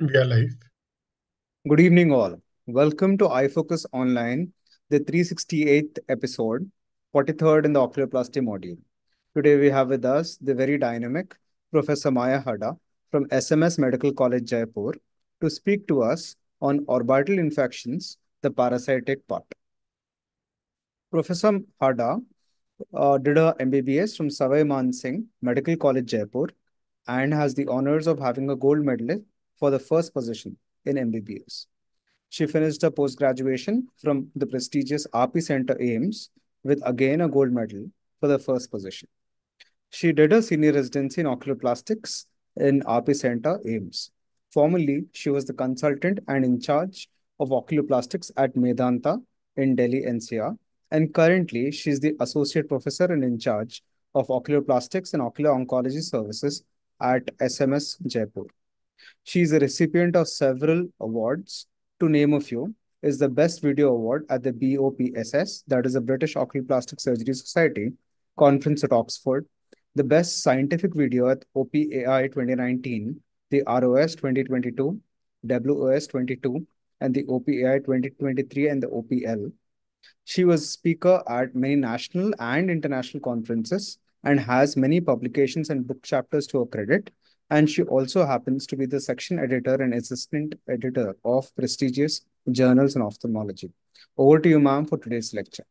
We are live. Good evening, all. Welcome to iFocus Online, the 368th episode, 43rd in the oculoplasty module. Today we have with us the very dynamic Professor Maya Hada from SMS Medical College Jaipur to speak to us on orbital infections, the parasitic part. Professor Hada uh, did a MBBS from Sawai Man Singh Medical College Jaipur and has the honors of having a gold medal for the first position in MBBS. She finished her post-graduation from the prestigious RP Center AIIMS with again a gold medal for the first position. She did her senior residency in oculoplastics in RP Center AIIMS. Formerly, she was the consultant and in charge of oculoplastics at Medanta in Delhi NCR. And currently, she is the associate professor and in charge of oculoplastics and ocular oncology services at SMS Jaipur. She is a recipient of several awards. To name a few, is the Best Video Award at the BOPSS, that is the British Oculoplastic Surgery Society conference at Oxford, the Best Scientific Video at OPAI 2019, the ROS 2022, WOS 22, and the OPAI 2023 and the OPL. She was speaker at many national and international conferences and has many publications and book chapters to her credit and she also happens to be the section editor and assistant editor of prestigious journals in ophthalmology. Over to you, ma'am, for today's lecture.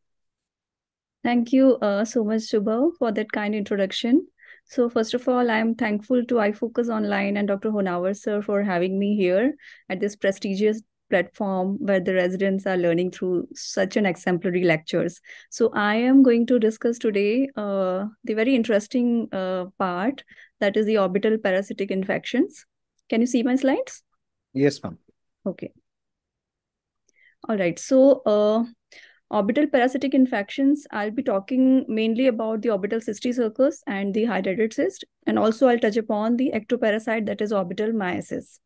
Thank you uh, so much, Shubha, for that kind introduction. So first of all, I am thankful to iFocus Online and Dr. Honavar, sir, for having me here at this prestigious platform where the residents are learning through such an exemplary lectures. So I am going to discuss today uh, the very interesting uh, part that is the orbital parasitic infections. Can you see my slides? Yes, ma'am. Okay. All right. So, uh, orbital parasitic infections, I'll be talking mainly about the orbital cysticercus and the hydatid cyst. And also I'll touch upon the ectoparasite that is orbital myiasis.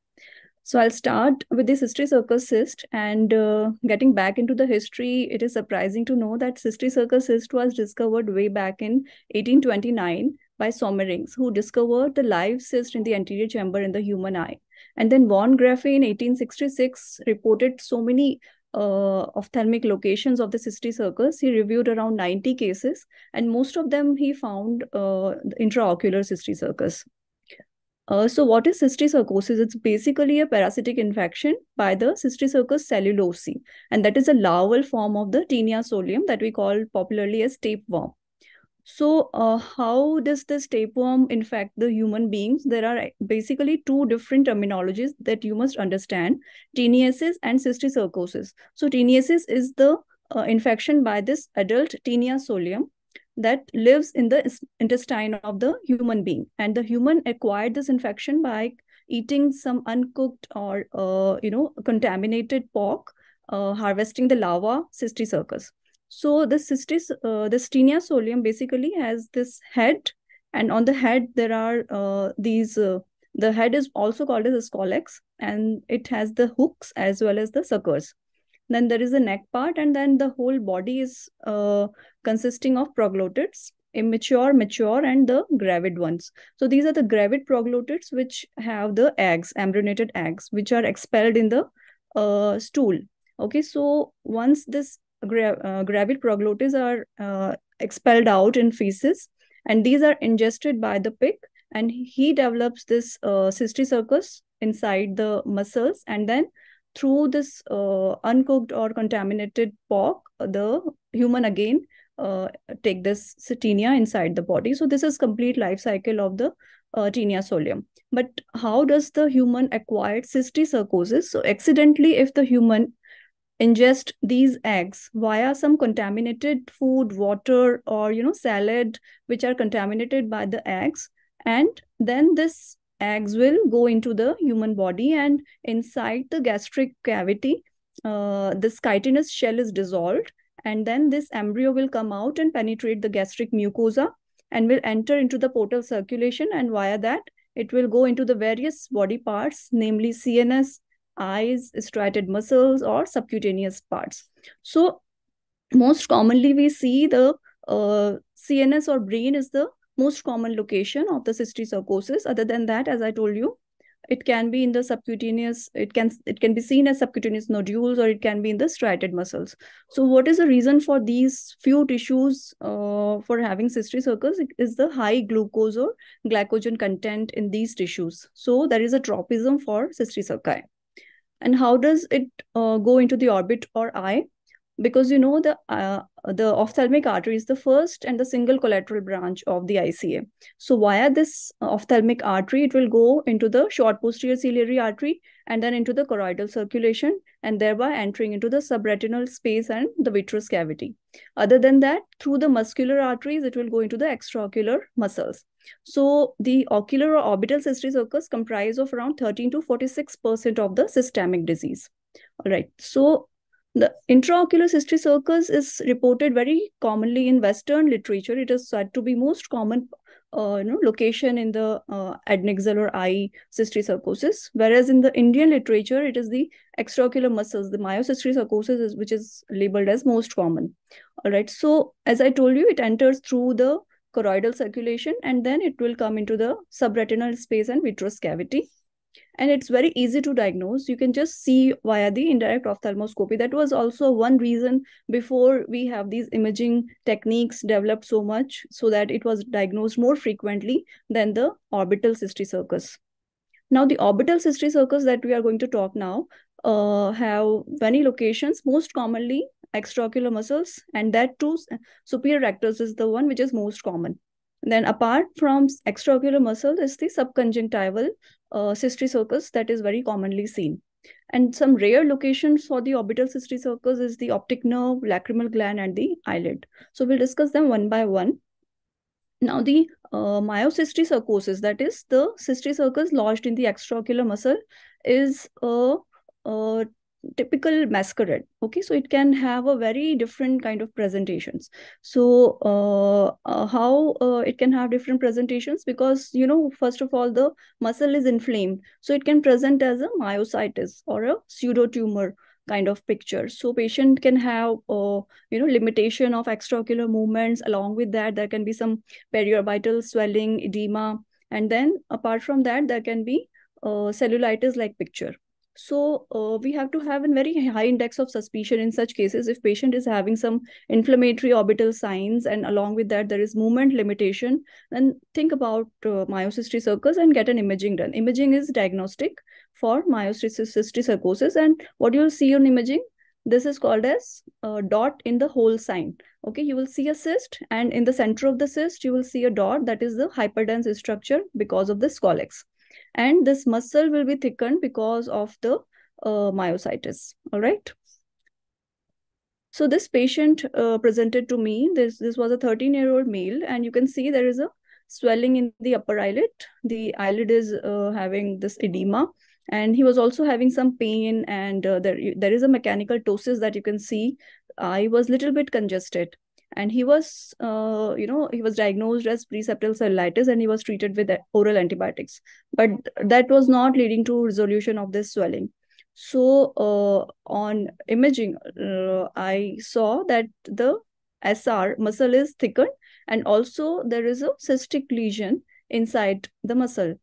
So I'll start with the cysticercus cyst and uh, getting back into the history, it is surprising to know that cysticercus cyst was discovered way back in 1829 by Sommerings, who discovered the live cyst in the anterior chamber in the human eye. And then von Graefe in 1866 reported so many uh, ophthalmic locations of the cysticercus. He reviewed around 90 cases, and most of them he found uh, intraocular cysticercus. Uh, so what is cysticercosis? It's basically a parasitic infection by the cysticercus cellulosae, and that is a larval form of the Taenia solium that we call popularly as tapeworm. So, uh, how does this tapeworm infect the human beings? There are basically two different terminologies that you must understand taeniasis and cysticercosis. So, taeniasis is the uh, infection by this adult Taenia solium that lives in the intestine of the human being. And the human acquired this infection by eating some uncooked or, uh, you know, contaminated pork, uh, harvesting the larva cysticercus. So the cystis, uh, the Taenia solium basically has this head, and on the head there are uh, these. Uh, the head is also called as a scolex, and it has the hooks as well as the suckers. Then there is the neck part, and then the whole body is uh, consisting of proglottids, immature, mature, and the gravid ones. So these are the gravid proglottids which have the eggs, embryonated eggs, which are expelled in the uh, stool. Okay, so once this gra uh, gravid proglottids are uh, expelled out in feces and these are ingested by the pig and he develops this uh, cysticercus inside the muscles and then through this uh, uncooked or contaminated pork the human again uh, take this taenia inside the body. So this is complete life cycle of the uh, taenia solium. But how does the human acquire cysticercosis? So accidentally if the human ingest these eggs via some contaminated food water or you know salad which are contaminated by the eggs and then this eggs will go into the human body and inside the gastric cavity uh, this chitinous shell is dissolved and then this embryo will come out and penetrate the gastric mucosa and will enter into the portal circulation and via that it will go into the various body parts namely cns eyes, striated muscles, or subcutaneous parts. So most commonly we see the uh, CNS or brain is the most common location of the cysticercosis. Other than that, as I told you, it can be in the subcutaneous it can it can be seen as subcutaneous nodules or it can be in the striated muscles. So what is the reason for these few tissues uh, for having cysticercus is the high glucose or glycogen content in these tissues. So there is a tropism for cysticerci and how does it uh, go into the orbit or eye because you know the uh, the ophthalmic artery is the first and the single collateral branch of the ICA. So via this ophthalmic artery, it will go into the short posterior ciliary artery and then into the choroidal circulation and thereby entering into the subretinal space and the vitreous cavity. Other than that, through the muscular arteries, it will go into the extraocular muscles. So the ocular or orbital cysticercus comprise of around 13 to 46% of the systemic disease. All right. So the intraocular cysticercus is reported very commonly in Western literature. It is said to be most common uh, you know, location in the uh, adnexal or eye cysticercosis, whereas in the Indian literature, it is the extraocular muscles, the myocysticercosis, is, which is labeled as most common. All right. So, as I told you, it enters through the choroidal circulation and then it will come into the subretinal space and vitreous cavity and it's very easy to diagnose. You can just see via the indirect ophthalmoscopy. That was also one reason before we have these imaging techniques developed so much so that it was diagnosed more frequently than the orbital cysticercus now the orbital cysticercus that we are going to talk now uh, have many locations most commonly extraocular muscles and that too superior rectus is the one which is most common then apart from extraocular muscle is the subconjunctival uh, cysticercus that is very commonly seen. And some rare locations for the orbital cysticercus is the optic nerve, lacrimal gland, and the eyelid. So we'll discuss them one by one. Now the uh, myocysticercosis, that is the cysticercus lodged in the extraocular muscle, is a, a typical masquerade okay? So it can have a very different kind of presentations. So uh, uh, how uh, it can have different presentations? Because you know first of all the muscle is inflamed. So it can present as a myositis or a pseudo tumor kind of picture. So patient can have uh, you know limitation of extraocular movements. Along with that there can be some periorbital swelling edema. And then apart from that there can be uh, cellulitis like picture so uh, we have to have a very high index of suspicion in such cases. If patient is having some inflammatory orbital signs and along with that there is movement limitation then think about uh, myocysticercus and get an imaging done. Imaging is diagnostic for myocysticercosis and what you'll see on imaging this is called as a dot in the hole sign. Okay you will see a cyst and in the center of the cyst you will see a dot that is the hyperdense structure because of the scolex and this muscle will be thickened because of the uh, myositis. All right? So this patient uh, presented to me this this was a 13 year old male. And you can see there is a swelling in the upper eyelid. The eyelid is uh, having this edema. And he was also having some pain. And uh, there there is a mechanical ptosis that you can see. Eye was little bit congested and he was uh, you know he was diagnosed as preseptal cellulitis and he was treated with oral antibiotics. But that was not leading to resolution of this swelling. So uh, on imaging uh, i saw that the sr muscle is thickened and also there is a cystic lesion inside the muscle.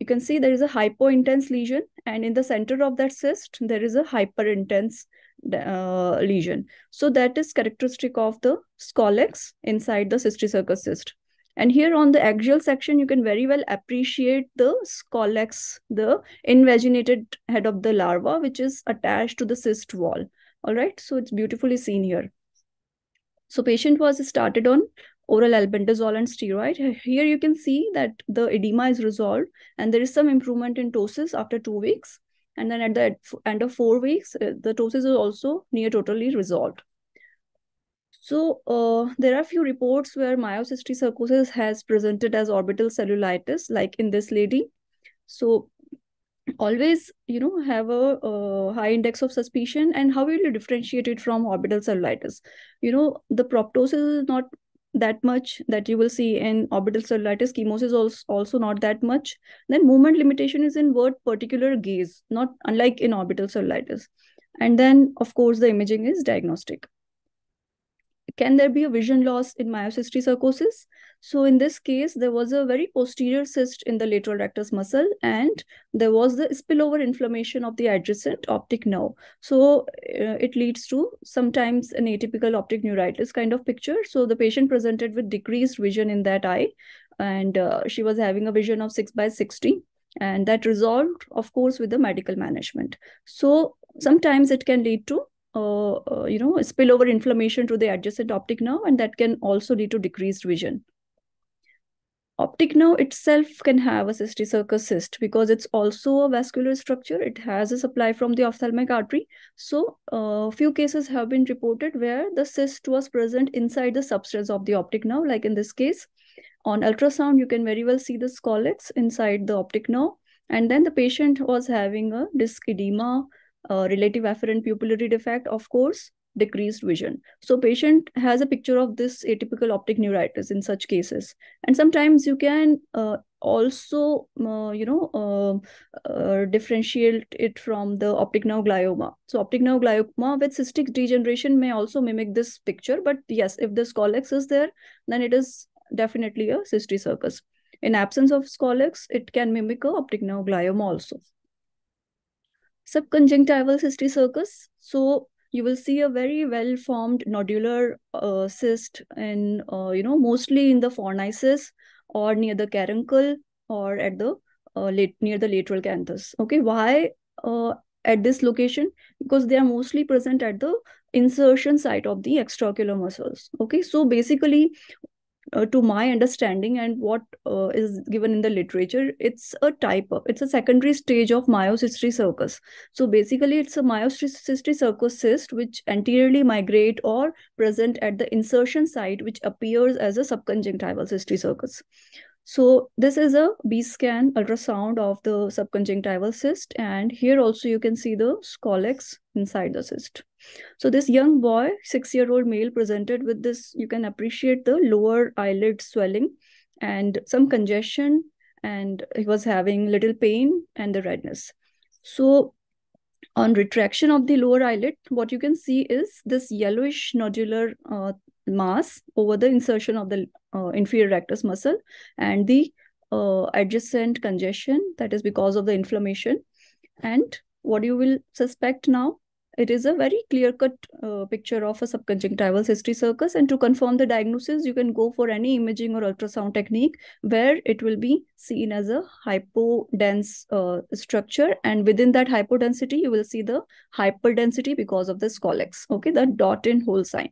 You can see there is a hypointense lesion and in the center of that cyst there is a hyperintense uh, lesion. So that is characteristic of the scolex inside the cysticercus cyst. And here on the axial section, you can very well appreciate the scolex, the invaginated head of the larva, which is attached to the cyst wall. All right, so it's beautifully seen here. So patient was started on oral albendazole and steroid. Here you can see that the edema is resolved and there is some improvement in ptosis after two weeks. And then at the end of four weeks, uh, the ptosis is also near totally resolved. So uh, there are a few reports where myocysticercosis has presented as orbital cellulitis, like in this lady. So always, you know, have a, a high index of suspicion. And how will you differentiate it from orbital cellulitis? You know, the proptosis is not that much that you will see in orbital cellulitis. Chemosis also, also not that much. Then movement limitation is in what particular gaze, not unlike in orbital cellulitis. And then, of course, the imaging is diagnostic. Can there be a vision loss in myocysticercosis? So in this case, there was a very posterior cyst in the lateral rectus muscle and there was the spillover inflammation of the adjacent optic nerve. So uh, it leads to sometimes an atypical optic neuritis kind of picture. So the patient presented with decreased vision in that eye and uh, she was having a vision of 6 by 60 and that resolved of course with the medical management so sometimes it can lead to uh, uh, you know spillover inflammation to the adjacent optic nerve and that can also lead to decreased vision optic nerve itself can have a cysticercus cyst because it's also a vascular structure. It has a supply from the ophthalmic artery. So a uh, few cases have been reported where the cyst was present inside the substance of the optic nerve. Like in this case on ultrasound you can very well see the scolex inside the optic nerve. And then the patient was having a disc edema relative afferent pupillary defect of course decreased vision. So patient has a picture of this atypical optic neuritis in such cases. And sometimes you can uh, also uh, you know uh, uh differentiate it from the optic nerve glioma. So optic nerve glioma with cystic degeneration may also mimic this picture but yes if the scolex is there then it is definitely a cystic cysticercus in absence of scolex it can mimic a optic nerve glioma also. Subconjunctival cystic cysticercus so you will see a very well formed nodular uh, cyst in uh, you know mostly in the fornices or near the caruncle or at the uh, late, near the lateral canthus. Okay why uh, at this location? Because they are mostly present at the insertion site of the extraocular muscles. Okay so basically uh, to my understanding and what uh, is given in the literature it's a type of it's a secondary stage of myocysticercus so basically it's a myocysticercus cyst which anteriorly migrate or present at the insertion site which appears as a subconjunctival cysticercus so this is a B scan ultrasound of the subconjunctival cyst and here also you can see the scolex inside the cyst. So this young boy, six-year-old male presented with this, you can appreciate the lower eyelid swelling and some congestion and he was having little pain and the redness. So on retraction of the lower eyelid, what you can see is this yellowish nodular uh, mass over the insertion of the uh, inferior rectus muscle and the uh, adjacent congestion that is because of the inflammation. And what you will suspect now it is a very clear cut uh, picture of a subconjunctival cysticercus and to confirm the diagnosis you can go for any imaging or ultrasound technique where it will be seen as a hypodense uh, structure. And within that hypodensity you will see the hyperdensity because of the scolex okay the dot in hole sign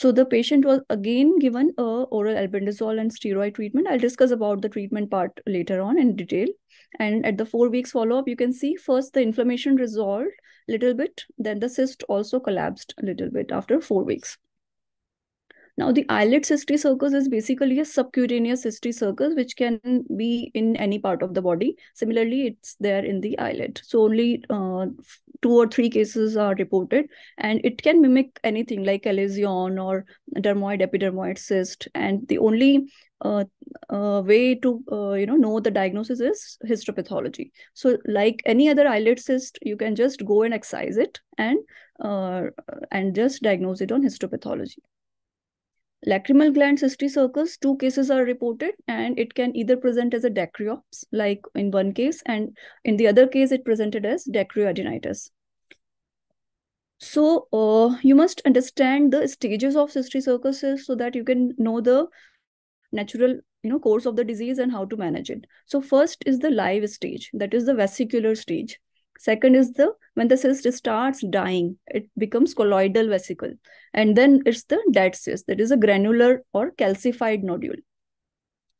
so the patient was again given a oral albendazole and steroid treatment. I'll discuss about the treatment part later on in detail. And at the four weeks follow-up, you can see first the inflammation resolved a little bit, then the cyst also collapsed a little bit after four weeks. Now, the eyelid cysticercus is basically a subcutaneous cysticercus, which can be in any part of the body. Similarly, it's there in the eyelid. So only uh, two or three cases are reported, and it can mimic anything like a lesion or dermoid epidermoid cyst. And the only uh, uh, way to uh, you know know the diagnosis is histopathology. So like any other eyelid cyst, you can just go and excise it and uh, and just diagnose it on histopathology. Lacrimal gland cysticercus, two cases are reported and it can either present as a dacryops, like in one case, and in the other case, it presented as dacryoadenitis. So uh, you must understand the stages of cysticercus so that you can know the natural you know course of the disease and how to manage it. So first is the live stage, that is the vesicular stage. Second is the when the cyst starts dying, it becomes colloidal vesicle. And then it's the dead cyst, that is a granular or calcified nodule.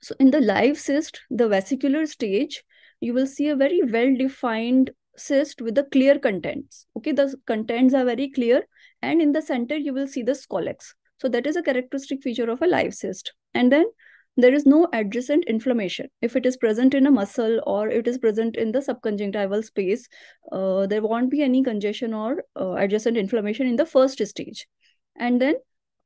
So in the live cyst, the vesicular stage, you will see a very well-defined cyst with the clear contents. Okay, the contents are very clear. And in the center, you will see the scolex. So that is a characteristic feature of a live cyst. And then there is no adjacent inflammation. If it is present in a muscle or it is present in the subconjunctival space, uh, there won't be any congestion or uh, adjacent inflammation in the first stage. And then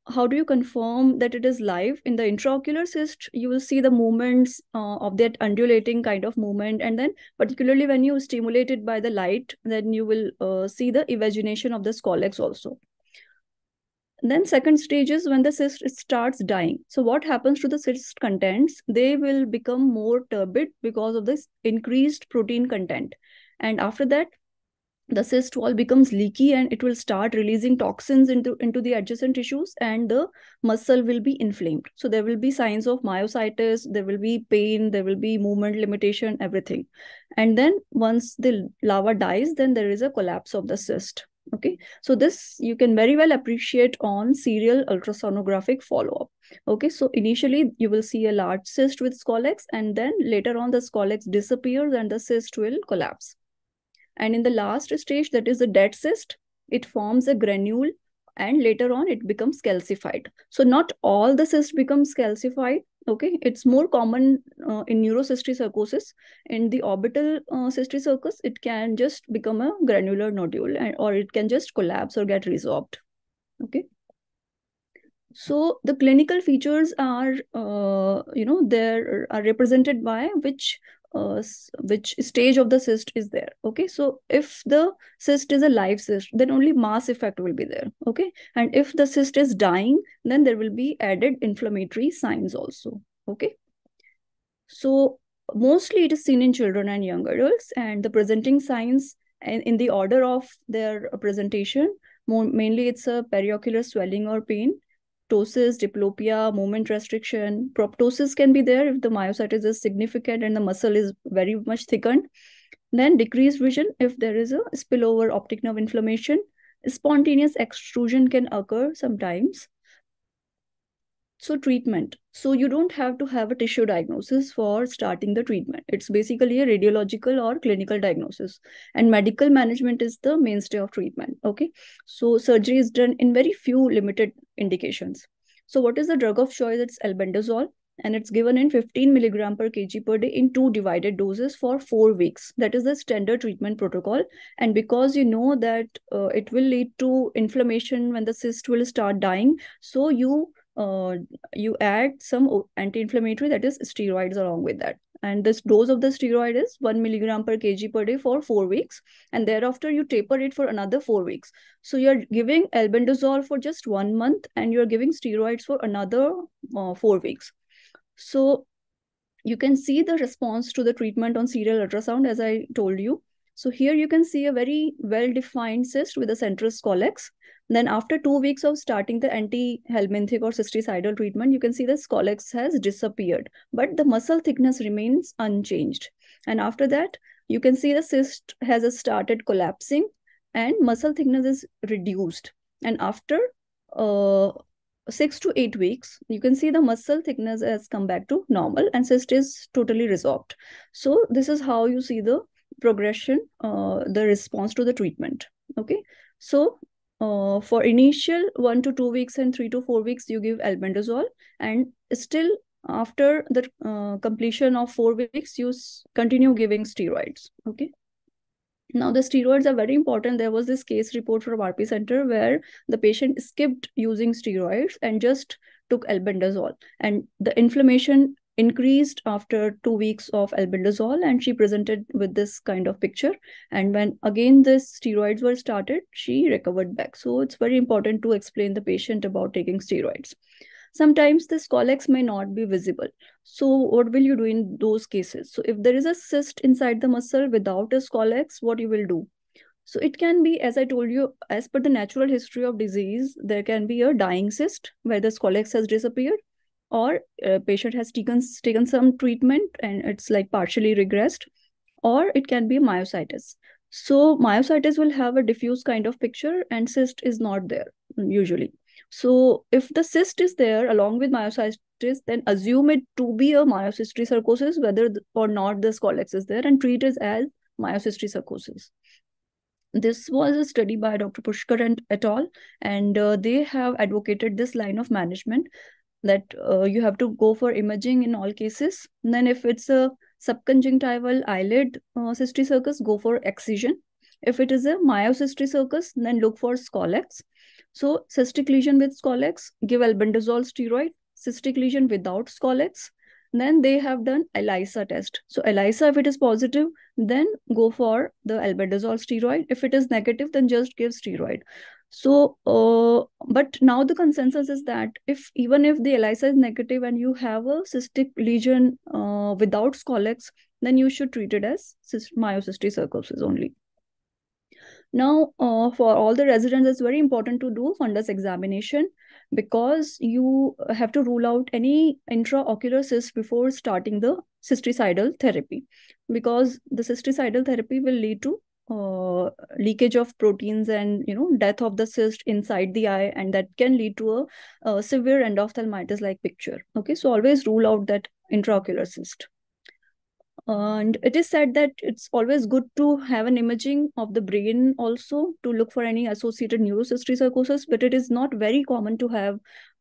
how do you confirm that it is live in the intraocular cyst you will see the movements uh, of that undulating kind of movement and then particularly when you stimulate it by the light then you will uh, see the evagination of the scolex also then second stage is when the cyst starts dying so what happens to the cyst contents they will become more turbid because of this increased protein content and after that the cyst wall becomes leaky and it will start releasing toxins into, into the adjacent tissues and the muscle will be inflamed. So there will be signs of myositis, there will be pain, there will be movement limitation, everything. And then once the larva dies, then there is a collapse of the cyst. Okay, so this you can very well appreciate on serial ultrasonographic follow-up. Okay, so initially you will see a large cyst with scolex and then later on the scolex disappears and the cyst will collapse. And in the last stage, that is the dead cyst, it forms a granule and later on it becomes calcified. So not all the cyst becomes calcified. Okay, it's more common uh, in neurocysticercosis. In the orbital uh, cysticercosis, it can just become a granular nodule and, or it can just collapse or get resorbed. Okay. So the clinical features are, uh, you know, there are represented by which uh, which stage of the cyst is there okay? So if the cyst is a live cyst then only mass effect will be there okay? And if the cyst is dying then there will be added inflammatory signs also okay? So mostly it is seen in children and young adults and the presenting signs and in the order of their presentation more mainly it's a periocular swelling or pain ptosis, diplopia, movement restriction. Proptosis can be there if the myositis is significant and the muscle is very much thickened. Then decreased vision if there is a spillover optic nerve inflammation. Spontaneous extrusion can occur sometimes. So treatment. So you don't have to have a tissue diagnosis for starting the treatment. It's basically a radiological or clinical diagnosis. And medical management is the mainstay of treatment. Okay. So surgery is done in very few limited indications. So what is the drug of choice? It's albendazole and it's given in 15 milligram per kg per day in two divided doses for four weeks. That is the standard treatment protocol. And because you know that uh, it will lead to inflammation when the cyst will start dying, so you uh, you add some anti-inflammatory that is steroids along with that. And this dose of the steroid is 1 milligram per kg per day for four weeks and thereafter you taper it for another four weeks. So you're giving albendazole for just one month and you're giving steroids for another uh, four weeks. So you can see the response to the treatment on serial ultrasound as i told you so here you can see a very well defined cyst with a central scolex then after two weeks of starting the anti-helminthic or cysticidal treatment, you can see the scolex has disappeared, but the muscle thickness remains unchanged. And after that, you can see the cyst has started collapsing and muscle thickness is reduced. And after uh, six to eight weeks, you can see the muscle thickness has come back to normal and cyst is totally resolved. So this is how you see the progression, uh, the response to the treatment. Okay. So uh, for initial one to two weeks and three to four weeks, you give albendazole, and still after the uh, completion of four weeks, you continue giving steroids. Okay. Now the steroids are very important. There was this case report from RP Center where the patient skipped using steroids and just took albendazole, and the inflammation increased after two weeks of albendazole and she presented with this kind of picture. And when again the steroids were started she recovered back. So it's very important to explain the patient about taking steroids. Sometimes the scolex may not be visible. So what will you do in those cases? So if there is a cyst inside the muscle without a scolex what you will do? So it can be, as I told you, as per the natural history of disease, there can be a dying cyst where the scolex has disappeared or a patient has taken taken some treatment and it's like partially regressed or it can be myositis so myositis will have a diffuse kind of picture and cyst is not there usually so if the cyst is there along with myositis then assume it to be a myositis whether or not the scolex is there and treat it as myositis this was a study by Dr. Pushker and et al. And uh, they have advocated this line of management that uh, you have to go for imaging in all cases. And then if it's a subconjunctival eyelid uh, cysticercosis, go for excision. If it is a myocysticercosis, then look for scolex. So cystic lesion with scolex, give albendazole steroid. Cystic lesion without scolex, then they have done ELISA test. So ELISA, if it is positive, then go for the albendazole steroid. If it is negative, then just give steroid. So, uh, but now the consensus is that if even if the ELISA is negative and you have a cystic lesion uh, without Scolex, then you should treat it as myocysticercosis only. Now, uh, for all the residents, it's very important to do fundus examination because you have to rule out any intraocular cyst before starting the cysticidal therapy because the cysticidal therapy will lead to uh, leakage of proteins and you know death of the cyst inside the eye and that can lead to a, a severe endophthalmitis like picture. Okay so always rule out that intraocular cyst. And it is said that it's always good to have an imaging of the brain also to look for any associated neurocysticercosis but it is not very common to have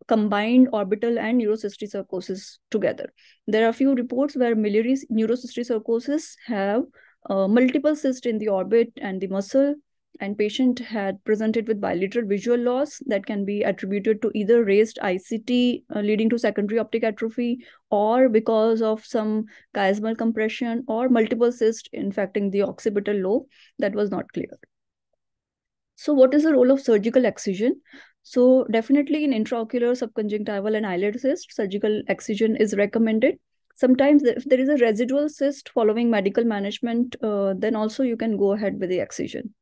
combined orbital and neurocysticercosis together. There are a few reports where miliary neurocysticercosis have uh, multiple cysts in the orbit and the muscle and patient had presented with bilateral visual loss that can be attributed to either raised ICT uh, leading to secondary optic atrophy or because of some chiasmal compression or multiple cysts infecting the occipital lobe that was not clear. So what is the role of surgical excision? So definitely in intraocular, subconjunctival and eyelid cyst, surgical excision is recommended sometimes if there is a residual cyst following medical management uh, then also you can go ahead with the excision.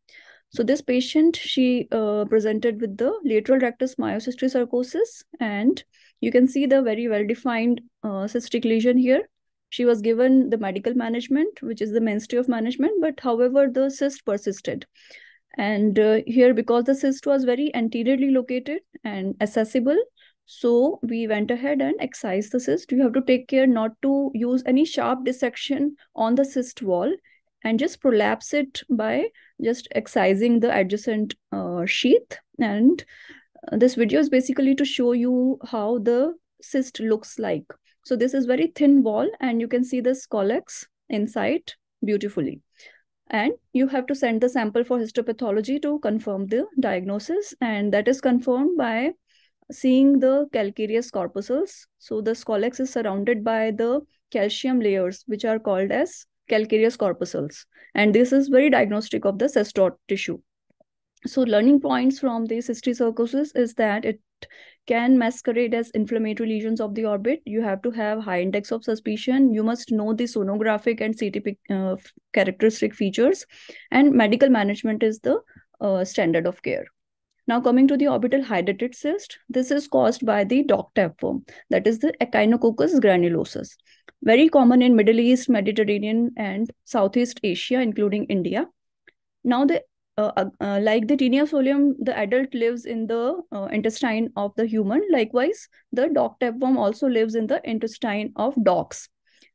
So this patient she uh, presented with the lateral rectus myocysticercosis and you can see the very well defined uh, cystic lesion here. She was given the medical management which is the mainstay of management but however the cyst persisted. And uh, here because the cyst was very anteriorly located and accessible so we went ahead and excised the cyst. You have to take care not to use any sharp dissection on the cyst wall and just prolapse it by just excising the adjacent uh, sheath. And uh, this video is basically to show you how the cyst looks like. So this is very thin wall and you can see the scolex inside beautifully. And you have to send the sample for histopathology to confirm the diagnosis. And that is confirmed by seeing the calcareous corpuscles. So the scolex is surrounded by the calcium layers, which are called as calcareous corpuscles. And this is very diagnostic of the cestode tissue. So learning points from the cysticercosis is that it can masquerade as inflammatory lesions of the orbit. You have to have high index of suspicion. You must know the sonographic and CT uh, characteristic features. And medical management is the uh, standard of care. Now coming to the orbital hydatid cyst, this is caused by the dog tapeworm, that is the Echinococcus granulosus. Very common in Middle East, Mediterranean and Southeast Asia, including India. Now the uh, uh, uh like the Taenia solium, the adult lives in the uh, intestine of the human. Likewise, the dog tapeworm also lives in the intestine of dogs.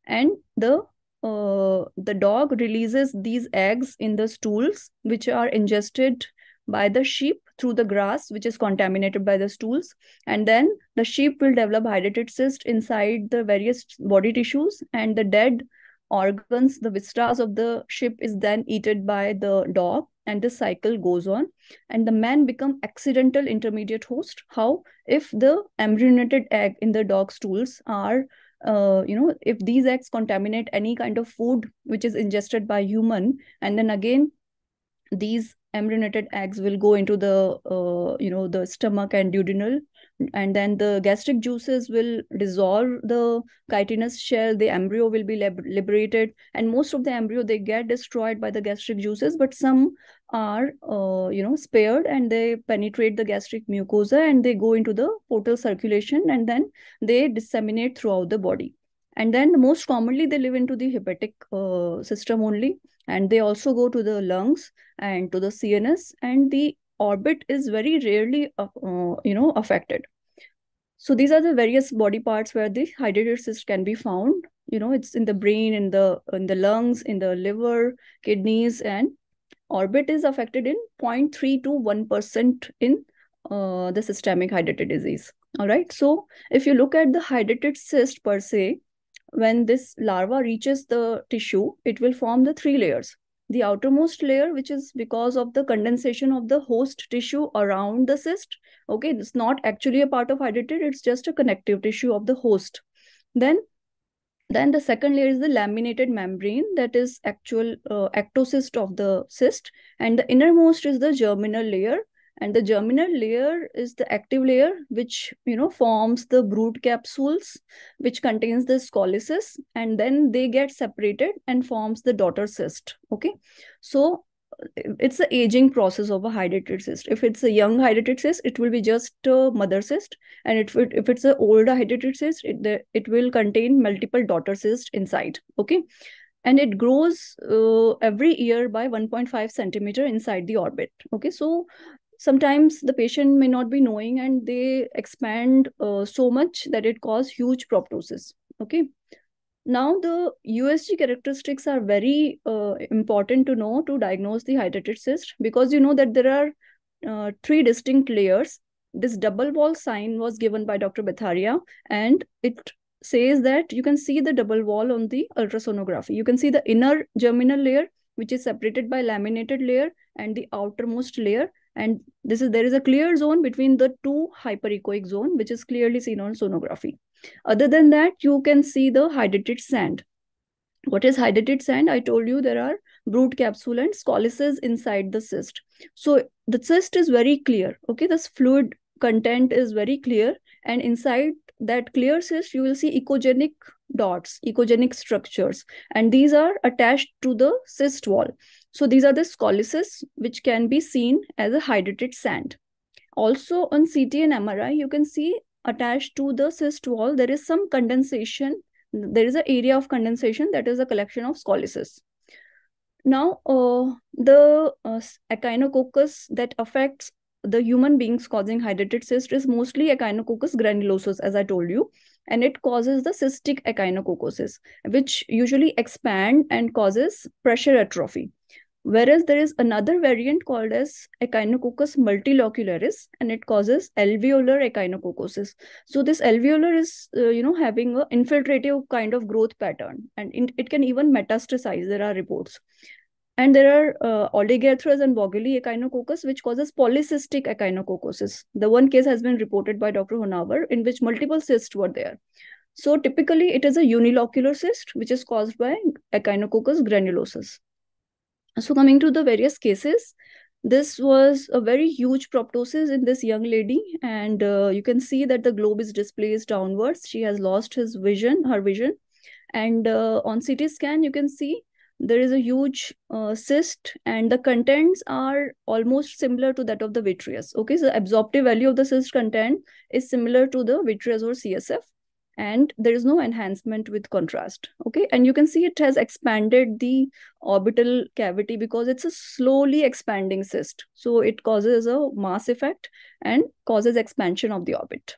And the uh, the dog releases these eggs in the stools, which are ingested by the sheep through the grass which is contaminated by the stools and then the sheep will develop hydatid cyst inside the various body tissues and the dead organs the viscera of the sheep is then eaten by the dog and this cycle goes on and the man become accidental intermediate host. How? If the embryonated egg in the dog stools are uh, you know if these eggs contaminate any kind of food which is ingested by human and then again these embryonated eggs will go into the uh, you know the stomach and duodenal and then the gastric juices will dissolve the chitinous shell the embryo will be liberated and most of the embryo they get destroyed by the gastric juices but some are uh, you know spared and they penetrate the gastric mucosa and they go into the portal circulation and then they disseminate throughout the body and then most commonly they live into the hepatic uh, system only. And they also go to the lungs and to the cns and the orbit is very rarely uh, uh, you know affected. So these are the various body parts where the hydatid cyst can be found. You know it's in the brain in the in the lungs in the liver kidneys and orbit is affected in 0.3 to 1% in uh, the systemic hydatid disease. All right. So if you look at the hydatid cyst per se when this larva reaches the tissue, it will form the three layers. The outermost layer, which is because of the condensation of the host tissue around the cyst. Okay, it's not actually a part of hydatid, it's just a connective tissue of the host. Then then the second layer is the laminated membrane that is actual uh, ectocyst of the cyst and the innermost is the germinal layer and the germinal layer is the active layer which you know forms the brood capsules which contains the scolices and then they get separated and forms the daughter cyst okay? So it's the aging process of a hydatid cyst. If it's a young hydatid cyst it will be just a mother cyst. And if, it, if it's an older hydatid cyst it, it will contain multiple daughter cysts inside okay? And it grows uh, every year by 1.5 centimeter inside the orbit okay? So sometimes the patient may not be knowing and they expand uh, so much that it cause huge proptosis okay? Now the usg characteristics are very uh, important to know to diagnose the hydatid cyst because you know that there are uh, three distinct layers. This double wall sign was given by dr betharia and it says that you can see the double wall on the ultrasonography. You can see the inner germinal layer which is separated by laminated layer and the outermost layer and this is there is a clear zone between the two hyperechoic zone which is clearly seen on sonography. Other than that you can see the hydatid sand. What is hydatid sand? I told you there are brood capsule and scolices inside the cyst. So the cyst is very clear okay? This fluid content is very clear. And inside that clear cyst you will see echogenic dots echogenic structures and these are attached to the cyst wall so these are the scolices, which can be seen as a hydatid sand. Also on CT and MRI, you can see attached to the cyst wall, there is some condensation. There is an area of condensation that is a collection of scolices. Now, uh, the uh, echinococcus that affects the human beings causing hydatid cyst is mostly echinococcus granulosus, as I told you, and it causes the cystic echinococcosis, which usually expand and causes pressure atrophy. Whereas there is another variant called as Echinococcus multilocularis, and it causes alveolar echinococcosis. So this alveolar is, uh, you know, having an infiltrative kind of growth pattern, and it can even metastasize. There are reports. And there are uh, and vogeli echinococcus, which causes polycystic echinococcosis. The one case has been reported by Dr. Honavar, in which multiple cysts were there. So typically, it is a unilocular cyst, which is caused by Echinococcus granulosus. So coming to the various cases, this was a very huge proptosis in this young lady and uh, you can see that the globe is displaced downwards. She has lost his vision, her vision. And uh, on CT scan, you can see there is a huge uh, cyst and the contents are almost similar to that of the vitreous. Okay, so the absorptive value of the cyst content is similar to the vitreous or CSF and there is no enhancement with contrast. Okay and you can see it has expanded the orbital cavity because it's a slowly expanding cyst. So it causes a mass effect and causes expansion of the orbit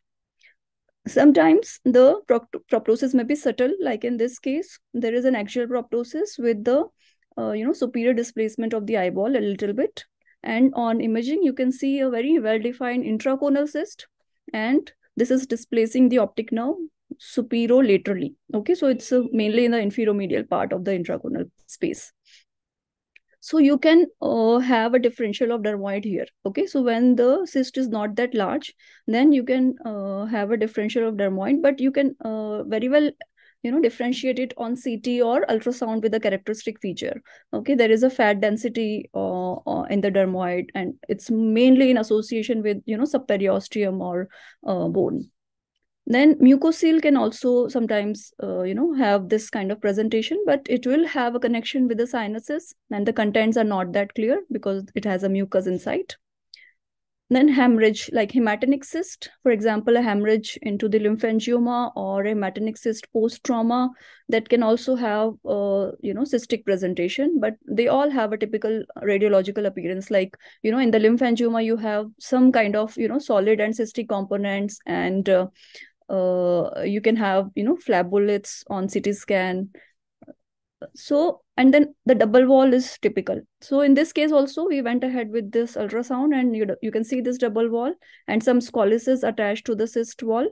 sometimes the proptosis may be subtle like in this case there is an axial proptosis with the uh, you know superior displacement of the eyeball a little bit and on imaging you can see a very well defined intraconal cyst and this is displacing the optic nerve superolaterally. Okay, so it's uh, mainly in the inferomedial part of the intraconal space. So you can uh, have a differential of dermoid here. Okay, so when the cyst is not that large, then you can uh, have a differential of dermoid, but you can uh, very well you know differentiate it on ct or ultrasound with a characteristic feature okay there is a fat density uh, uh, in the dermoid and it's mainly in association with you know subperiosteum or uh, bone then mucocele can also sometimes, uh, you know, have this kind of presentation, but it will have a connection with the sinuses and the contents are not that clear because it has a mucus inside. Then hemorrhage, like hematinic cyst, for example, a hemorrhage into the lymphangioma or a hematinic cyst post-trauma that can also have, uh, you know, cystic presentation, but they all have a typical radiological appearance. Like, you know, in the lymphangioma, you have some kind of, you know, solid and cystic components and uh, uh, you can have you know phleboliths on ct scan. So and then the double wall is typical. So in this case also we went ahead with this ultrasound and you, you can see this double wall and some scolices attached to the cyst wall.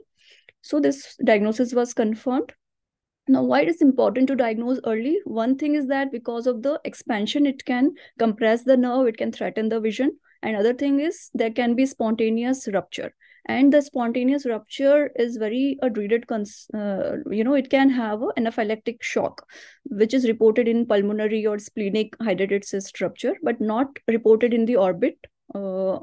So this diagnosis was confirmed. Now why it is important to diagnose early? One thing is that because of the expansion it can compress the nerve it can threaten the vision. And other thing is there can be spontaneous rupture and the spontaneous rupture is very a dreaded uh, you know it can have an anaphylactic shock which is reported in pulmonary or splenic hydatid cyst rupture but not reported in the orbit. Uh,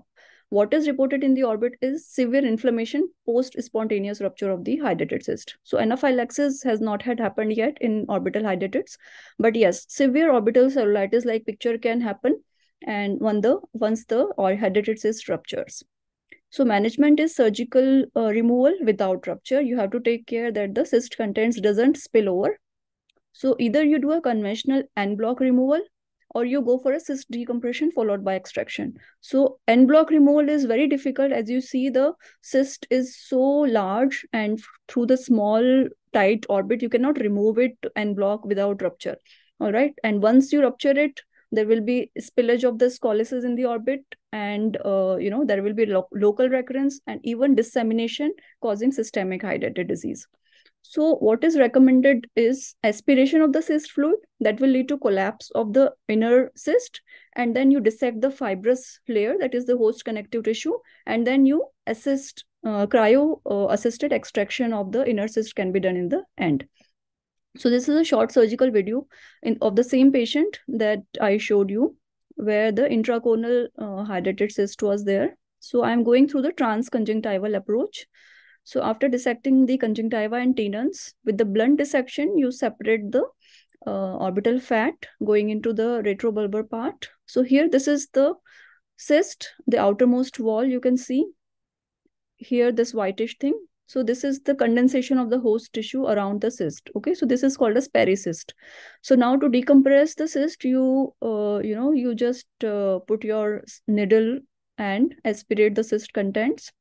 what is reported in the orbit is severe inflammation post spontaneous rupture of the hydatid cyst. So anaphylaxis has not had happened yet in orbital hydatids but yes severe orbital cellulitis like picture can happen and when the once the or hydatid cyst ruptures so management is surgical uh, removal without rupture. You have to take care that the cyst contents doesn't spill over. So either you do a conventional en bloc removal or you go for a cyst decompression followed by extraction. So en bloc removal is very difficult as you see the cyst is so large and through the small tight orbit you cannot remove it en bloc without rupture. All right. And once you rupture it, there will be spillage of the scolices in the orbit and uh, you know there will be lo local recurrence and even dissemination causing systemic hydatid disease. So what is recommended is aspiration of the cyst fluid that will lead to collapse of the inner cyst and then you dissect the fibrous layer that is the host connective tissue and then you assist uh, cryo uh, assisted extraction of the inner cyst can be done in the end so this is a short surgical video in, of the same patient that I showed you where the intraconal uh, hydatid cyst was there. So I'm going through the transconjunctival approach. So after dissecting the conjunctiva and Tenon's, with the blunt dissection, you separate the uh, orbital fat going into the retrobulbar part. So here, this is the cyst, the outermost wall, you can see. Here, this whitish thing. So this is the condensation of the host tissue around the cyst. Okay, so this is called as pericyst. So now to decompress the cyst, you uh, you know you just uh, put your needle and aspirate the cyst contents.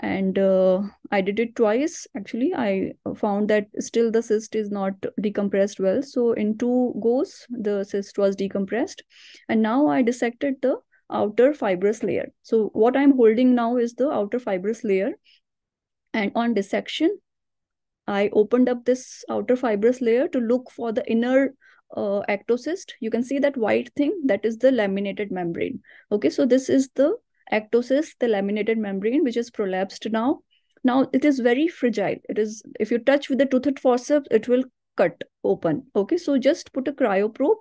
And uh, I did it twice. Actually, I found that still the cyst is not decompressed well. So in two goes, the cyst was decompressed. And now I dissected the outer fibrous layer. So what I'm holding now is the outer fibrous layer and on dissection, I opened up this outer fibrous layer to look for the inner uh, ectocyst. You can see that white thing, that is the laminated membrane. Okay, so this is the ectocyst, the laminated membrane, which is prolapsed now. Now it is very fragile. It is, if you touch with the toothed forceps, it will cut open. Okay, so just put a cryoprobe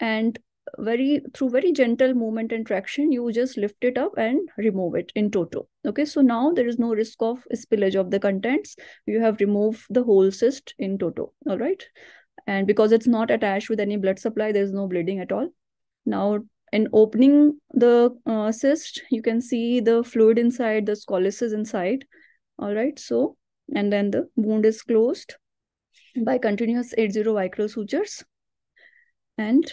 and very through very gentle movement and traction you just lift it up and remove it in toto. Okay so now there is no risk of spillage of the contents. You have removed the whole cyst in toto all right? And because it's not attached with any blood supply there's no bleeding at all. Now in opening the uh, cyst you can see the fluid inside the scolices inside all right? So and then the wound is closed by continuous 80 vicryl sutures. And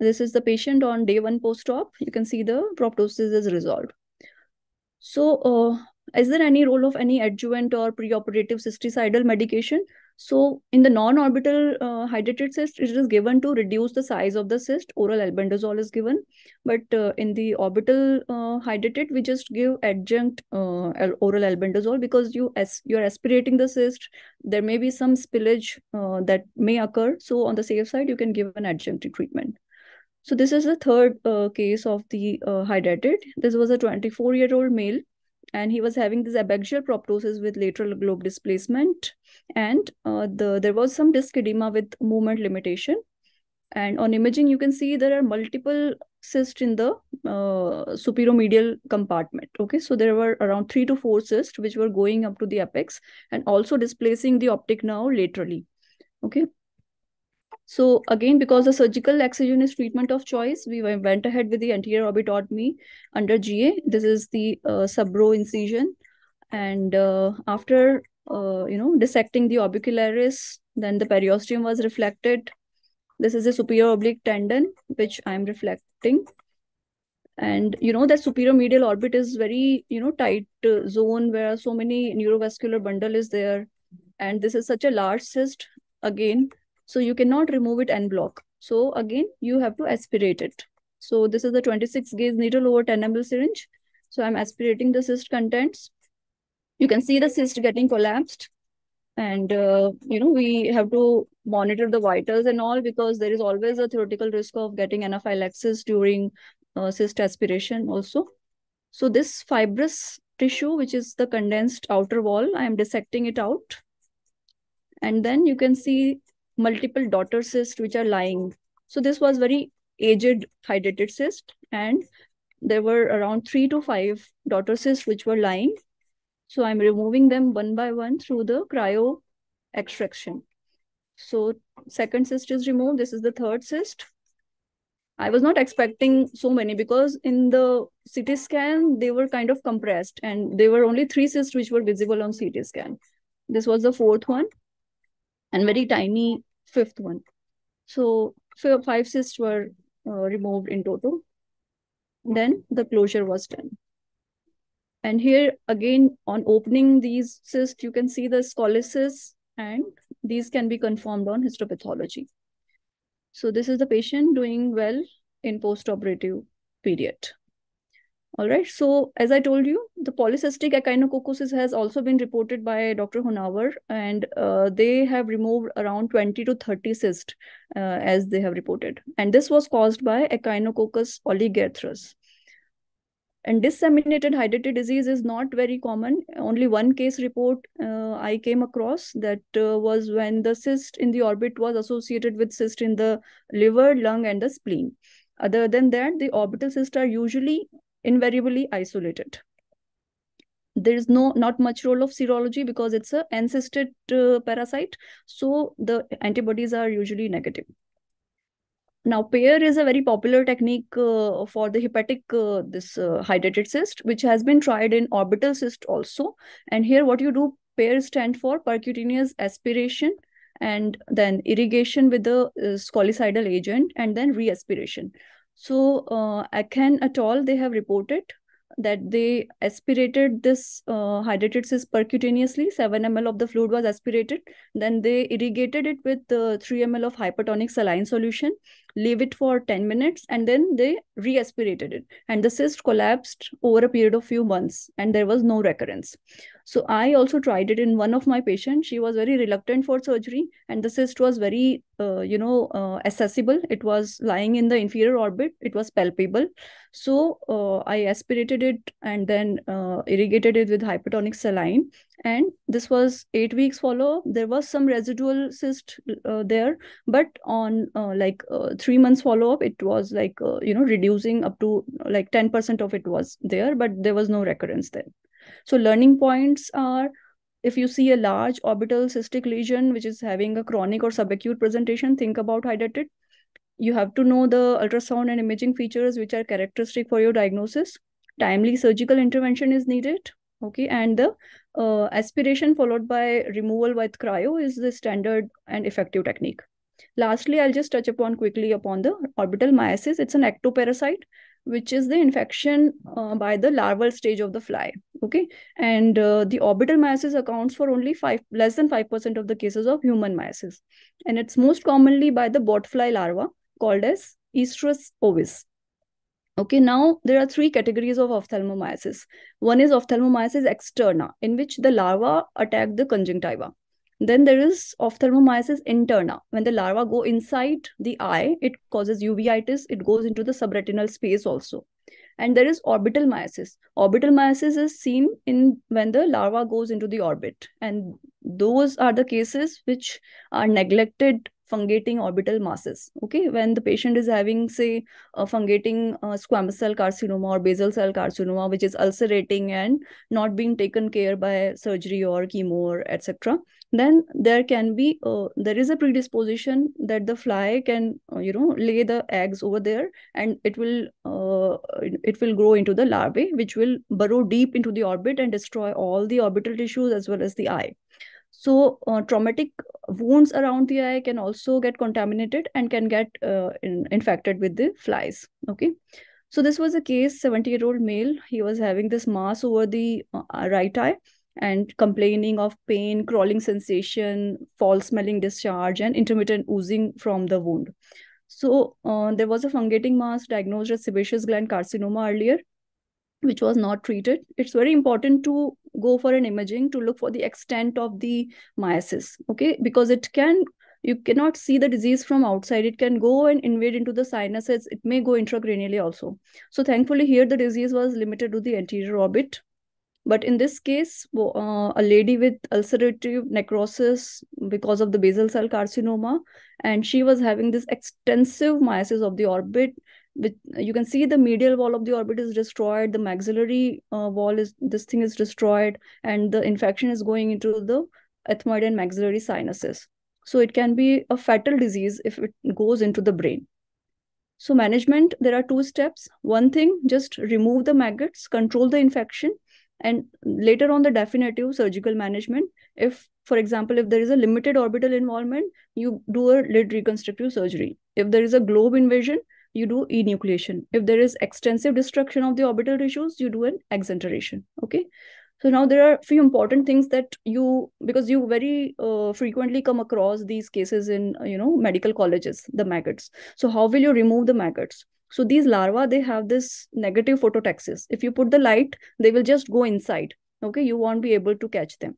this is the patient on day one post-op. You can see the proptosis is resolved. So uh, is there any role of any adjuvant or preoperative cysticidal medication? So in the non-orbital uh, hydatid cyst, it is given to reduce the size of the cyst. Oral albendazole is given. But uh, in the orbital uh, hydatid, we just give adjunct uh, oral albendazole because you as you're aspirating the cyst, there may be some spillage uh, that may occur. So on the safe side, you can give an adjunct treatment. So this is the third uh, case of the uh, hydatid. This was a 24-year-old male and he was having this abaxial proptosis with lateral globe displacement. And uh, the there was some disc edema with movement limitation. And on imaging you can see there are multiple cysts in the uh, superomedial compartment. Okay so there were around three to four cysts which were going up to the apex and also displacing the optic nerve laterally. Okay so again, because the surgical excision is treatment of choice, we went ahead with the anterior orbitotomy under GA. This is the uh, subro incision. And uh, after, uh, you know, dissecting the orbicularis, then the periosteum was reflected. This is the superior oblique tendon, which I'm reflecting. And, you know, that superior medial orbit is very, you know, tight uh, zone where so many neurovascular bundle is there. And this is such a large cyst. Again, so you cannot remove it en bloc. So again, you have to aspirate it. So this is the 26 gauge needle over 10 ml syringe. So I'm aspirating the cyst contents. You can see the cyst getting collapsed. And, uh, you know, we have to monitor the vitals and all because there is always a theoretical risk of getting anaphylaxis during uh, cyst aspiration also. So this fibrous tissue, which is the condensed outer wall. I am dissecting it out. And then you can see multiple daughter cysts which are lying. So this was very aged hydatid cyst and there were around three to five daughter cysts which were lying. So I'm removing them one by one through the cryo extraction. So second cyst is removed. This is the third cyst. I was not expecting so many because in the CT scan, they were kind of compressed and there were only three cysts which were visible on CT scan. This was the fourth one and very tiny fifth one. So five cysts were uh, removed in total. Then the closure was done. And here again, on opening these cysts, you can see the scolices and these can be confirmed on histopathology. So this is the patient doing well in post-operative period. All right. So as I told you, the polycystic echinococcosis has also been reported by Dr. Honavar, and uh, they have removed around 20 to 30 cysts uh, as they have reported. And this was caused by Echinococcus oligarthrus. And disseminated hydatid disease is not very common. Only one case report uh, I came across that uh, was when the cyst in the orbit was associated with cyst in the liver, lung, and the spleen. Other than that, the orbital cysts are usually invariably isolated. There is no not much role of serology because it's a encysted uh, parasite. So the antibodies are usually negative. Now, PAIR is a very popular technique uh, for the hepatic, uh, this uh, hydatid cyst, which has been tried in orbital cyst also. And here what you do, PAIR stand for percutaneous aspiration and then irrigation with the uh, scolicidal agent and then reaspiration. So uh, Akan et al., they have reported that they aspirated this uh, hydatid cyst percutaneously. 7 ml of the fluid was aspirated. Then they irrigated it with uh, 3 ml of hypertonic saline solution leave it for 10 minutes and then they re-aspirated it. And the cyst collapsed over a period of few months and there was no recurrence so i also tried it in one of my patients. She was very reluctant for surgery and the cyst was very uh, you know uh, accessible. It was lying in the inferior orbit. It was palpable. So uh, i aspirated it and then uh, irrigated it with hypertonic saline. And this was eight weeks follow there was some residual cyst uh, there but on uh, like three months follow up it was like you know reducing up to like 10% of it was there but there was no recurrence then so learning points are if you see a large orbital cystic lesion which is having a chronic or subacute presentation think about hydatid you have to know the ultrasound and imaging features which are characteristic for your diagnosis. Timely surgical intervention is needed okay? And the uh, aspiration followed by removal with cryo is the standard and effective technique. Lastly i'll just touch upon quickly upon the orbital myiasis it's an ectoparasite which is the infection uh, by the larval stage of the fly okay and uh, the orbital myiasis accounts for only 5 less than 5% of the cases of human myiasis and it's most commonly by the botfly larva called as Oestrus ovis Okay, now there are three categories of ophthalmomyiasis. One is ophthalmomyiasis externa, in which the larva attack the conjunctiva. Then there is ophthalmomyiasis interna. When the larva go inside the eye, it causes uveitis. It goes into the subretinal space also. And there is orbital myiasis. Orbital myiasis is seen in when the larva goes into the orbit. And those are the cases which are neglected fungating orbital masses. Okay, when the patient is having, say, a fungating uh, squamous cell carcinoma or basal cell carcinoma, which is ulcerating and not being taken care by surgery or chemo or etc., then there can be uh, there is a predisposition that the fly can uh, you know lay the eggs over there and it will uh, it will grow into the larvae which will burrow deep into the orbit and destroy all the orbital tissues as well as the eye so uh, traumatic wounds around the eye can also get contaminated and can get uh, in, infected with the flies. Okay. So this was a case, 70 year old male. He was having this mass over the uh, right eye and complaining of pain, crawling sensation, foul smelling discharge, and intermittent oozing from the wound. So uh, there was a fungating mass diagnosed as sebaceous gland carcinoma earlier, which was not treated. It's very important to go for an imaging to look for the extent of the myiasis, okay? Because it can, you cannot see the disease from outside. It can go and invade into the sinuses. It may go intracranially also. So thankfully here the disease was limited to the anterior orbit. But in this case, uh, a lady with ulcerative necrosis because of the basal cell carcinoma, and she was having this extensive myiasis of the orbit. Which you can see the medial wall of the orbit is destroyed, the maxillary uh, wall is this thing is destroyed, and the infection is going into the ethmoid and maxillary sinuses. So it can be a fatal disease if it goes into the brain. So management, there are two steps. One thing, just remove the maggots, control the infection, and later on the definitive surgical management. If, for example, if there is a limited orbital involvement, you do a lid reconstructive surgery. If there is a globe invasion, you do enucleation. If there is extensive destruction of the orbital tissues, you do an exenteration. Okay so now there are a few important things that you because you very uh, frequently come across these cases in you know medical colleges the maggots so how will you remove the maggots so these larvae they have this negative phototaxis. If you put the light they will just go inside. Okay you won't be able to catch them.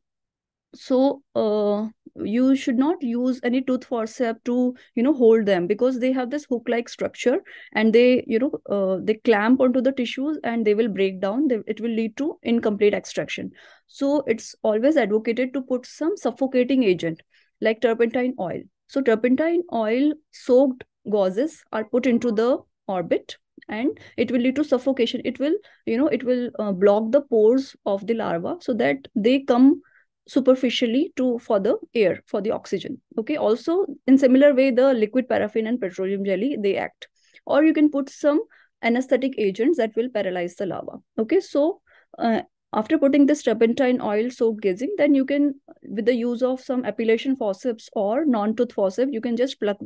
So uh, you should not use any tooth forceps to you know hold them because they have this hook like structure and they you know uh, they clamp onto the tissues and they will break down. They, it will lead to incomplete extraction. So it's always advocated to put some suffocating agent like turpentine oil. So turpentine oil soaked gauzes are put into the orbit and it will lead to suffocation. It will you know it will uh, block the pores of the larva so that they come superficially to for the air for the oxygen. Okay also in similar way the liquid paraffin and petroleum jelly they act. Or you can put some anesthetic agents that will paralyze the larva. Okay so uh, after putting this turpentine oil soap gazing then you can with the use of some epilation forceps or non-tooth forceps you can just plug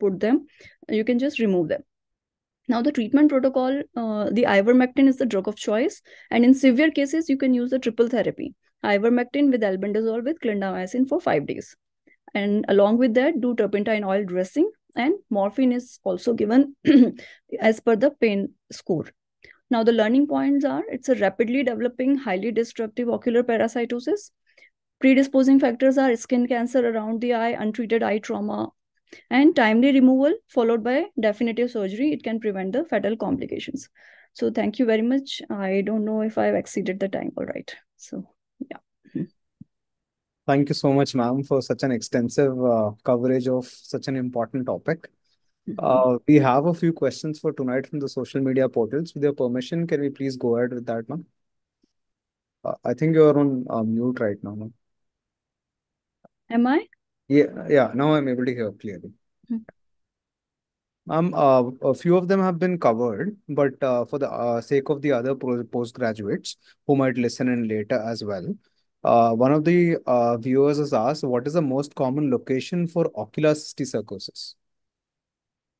put them you can just remove them now the treatment protocol uh, the ivermectin is the drug of choice and in severe cases you can use the triple therapy ivermectin with albendazole with clindamycin for five days. And along with that, do turpentine oil dressing and morphine is also given as per the pain score. Now, the learning points are it's a rapidly developing, highly destructive ocular parasitosis. Predisposing factors are skin cancer around the eye, untreated eye trauma, and timely removal followed by definitive surgery. It can prevent the fatal complications. So, thank you very much. I don't know if I've exceeded the time. All right. So, yeah. Thank you so much, ma'am, for such an extensive uh, coverage of such an important topic. Mm-hmm. Uh, we have a few questions for tonight from the social media portals. With your permission, can we please go ahead with that, ma'am? Uh, I think you're on uh, mute right now, ma'am. Am I? Yeah, yeah. Now I'm able to hear clearly. Mm -hmm. Um, uh, a few of them have been covered, but uh, for the uh, sake of the other postgraduates who might listen in later as well, uh, one of the uh, viewers has asked, what is the most common location for ocular cysticercosis?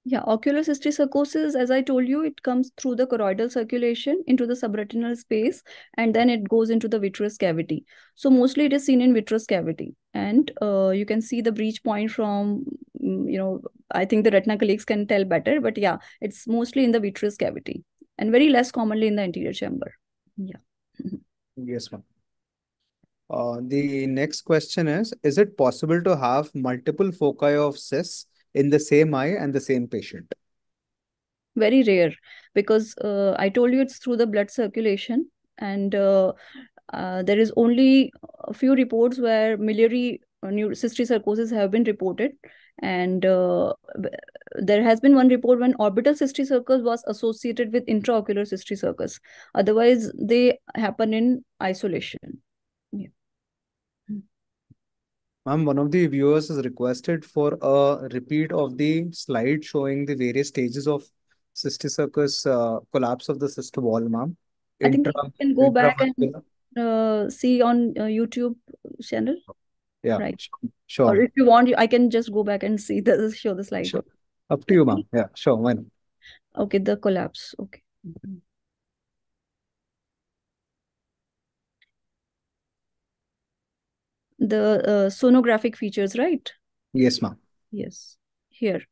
Yeah, ocular cysticercosis, as I told you, it comes through the choroidal circulation into the subretinal space, and then it goes into the vitreous cavity. So mostly it is seen in vitreous cavity. And uh, you can see the breach point from, mm, you know, I think the retina colleagues can tell better, but yeah, it's mostly in the vitreous cavity and very less commonly in the anterior chamber. Yeah. yes, ma'am. Uh, the next question is, is it possible to have multiple foci of cysts in the same eye and the same patient? Very rare because uh, I told you it's through the blood circulation and uh, uh, there is only a few reports where miliary uh, cysticercosis have been reported and uh, there has been one report when orbital cysticercosis was associated with intraocular cysticercosis otherwise they happen in isolation Ma'am, one of the viewers has requested for a repeat of the slide showing the various stages of cysticercosis uh, collapse of the cyst wall, ma'am. I think you can go back and uh, see on uh, YouTube channel. Yeah, right. Sure. Or if you want, I can just go back and see the show the slide. Sure. Up to you, ma'am. Yeah, sure. Why not? Okay, the collapse. Okay. Mm -hmm. The uh, sonographic features, right? Yes, ma'am. Yes, here.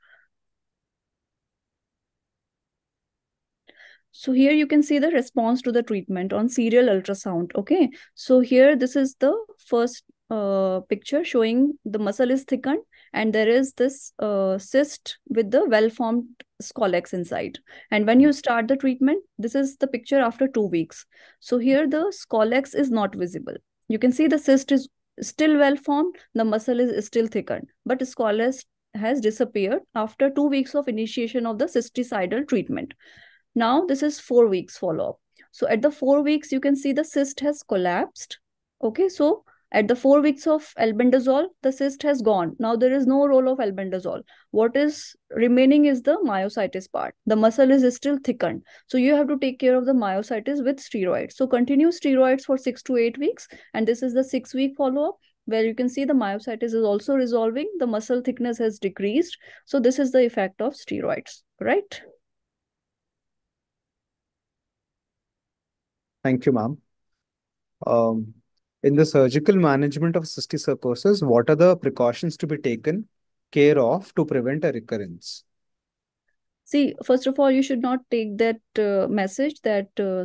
So here you can see the response to the treatment on serial ultrasound. Okay. So here, this is the first uh, picture showing the muscle is thickened and there is this uh, cyst with the well-formed scolex inside. And when you start the treatment, this is the picture after two weeks. So here the scolex is not visible. You can see the cyst is still well formed, the muscle is still thickened, but scolex has disappeared after two weeks of initiation of the cysticidal treatment. Now this is four weeks follow-up. So at the four weeks, you can see the cyst has collapsed. Okay, so at the four weeks of albendazole, the cyst has gone. Now there is no role of albendazole. What is remaining is the myositis part. The muscle is still thickened. So you have to take care of the myositis with steroids. So continue steroids for six to eight weeks. And this is the six week follow-up where you can see the myositis is also resolving. The muscle thickness has decreased. So this is the effect of steroids, right? Thank you, ma'am. Um, in the surgical management of cysticercosis, what are the precautions to be taken care of to prevent a recurrence? See, first of all, you should not take that uh, message that uh,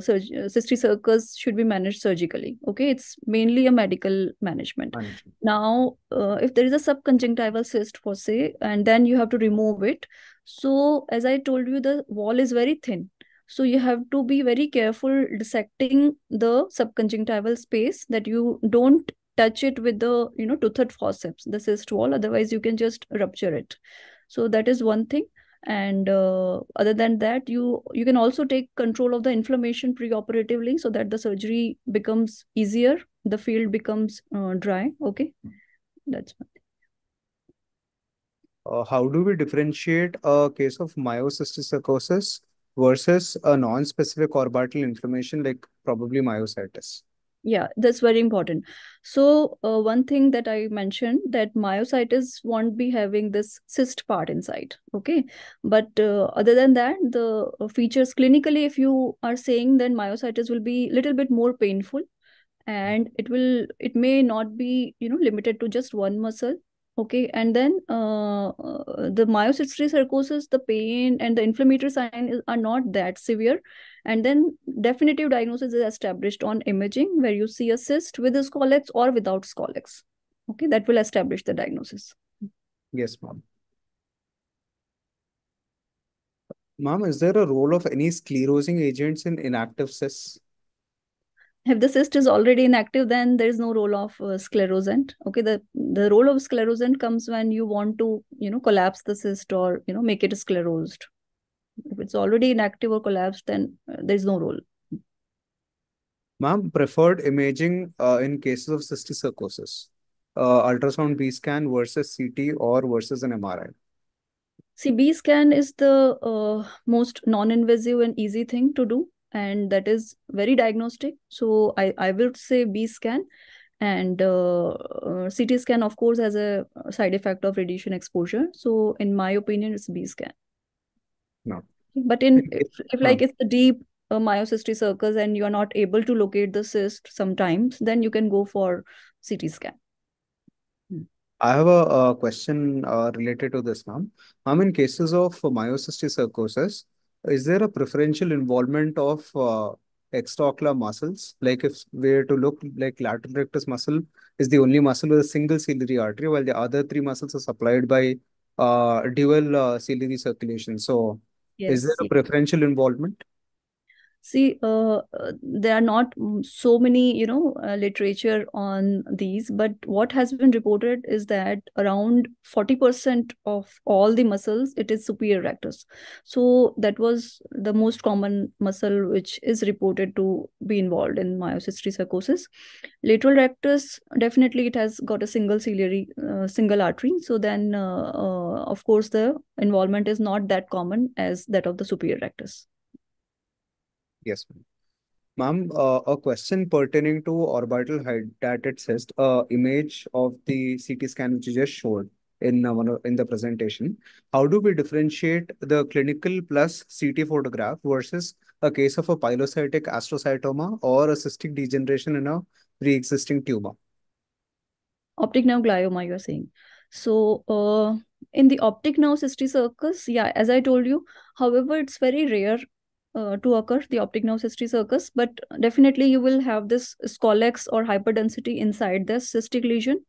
cysticercosis should be managed surgically. Okay, it's mainly a medical management. management. Now, uh, if there is a subconjunctival cyst, for say, and then you have to remove it. So, as I told you, the wall is very thin so you have to be very careful dissecting the subconjunctival space that you don't touch it with the you know toothed forceps the cyst wall. Otherwise you can just rupture it. So that is one thing. And uh, other than that you you can also take control of the inflammation preoperatively so that the surgery becomes easier the field becomes uh, dry. Okay? That's one. Uh, how do we differentiate a case of myocystic versus a non-specific orbital inflammation like probably myositis. Yeah that's very important. So uh, one thing that i mentioned that myositis won't be having this cyst part inside okay? But uh, other than that the features clinically if you are saying then myositis will be a little bit more painful and it will it may not be you know limited to just one muscle Okay, and then uh, uh, the myocystic the pain and the inflammatory sign is, are not that severe. And then definitive diagnosis is established on imaging where you see a cyst with a scolex or without scolex. Okay, that will establish the diagnosis. Yes, ma'am. Ma'am, is there a role of any sclerosing agents in inactive cysts? If the cyst is already inactive then there is no role of uh, sclerosant. Okay the the role of sclerosant comes when you want to you know collapse the cyst or you know make it sclerosed. If it's already inactive or collapsed then uh, there is no role. Ma'am preferred imaging uh, in cases of cysticercosis uh, ultrasound b scan versus ct or versus an mri see b scan is the uh, most non-invasive and easy thing to do and that is very diagnostic. So i i would say b scan and uh, uh, ct scan of course has a side effect of radiation exposure. So in my opinion it's b scan. No. But in if, if like it's a deep uh, myocystic and you are not able to locate the cyst sometimes then you can go for ct scan. I have a, a question uh, related to this, ma'am. Ma'am, in cases of myocystic is there a preferential involvement of uh, extraocular muscles? Like if we were to look like lateral rectus muscle is the only muscle with a single ciliary artery, while the other three muscles are supplied by uh, dual uh, ciliary circulation. So yes, is there a preferential involvement? See uh, uh, there are not so many you know uh, literature on these but what has been reported is that around 40% of all the muscles it is superior rectus. So that was the most common muscle which is reported to be involved in myocysticercosis lateral rectus definitely it has got a single ciliary uh, single artery. So then uh, uh, of course the involvement is not that common as that of the superior rectus Yes, ma'am. Uh, a question pertaining to orbital hydatid cyst, uh, image of the CT scan which you just showed in one in the presentation. How do we differentiate the clinical plus CT photograph versus a case of a pilocytic astrocytoma or a cystic degeneration in a pre-existing tumor? Optic nerve glioma, you are saying. So, uh, in the optic nerve cysticercosis, yeah, as I told you, however, it's very rare uh, to occur, the optic nerve cysticercus, but definitely you will have this scolex or hyperdensity inside the cystic lesion.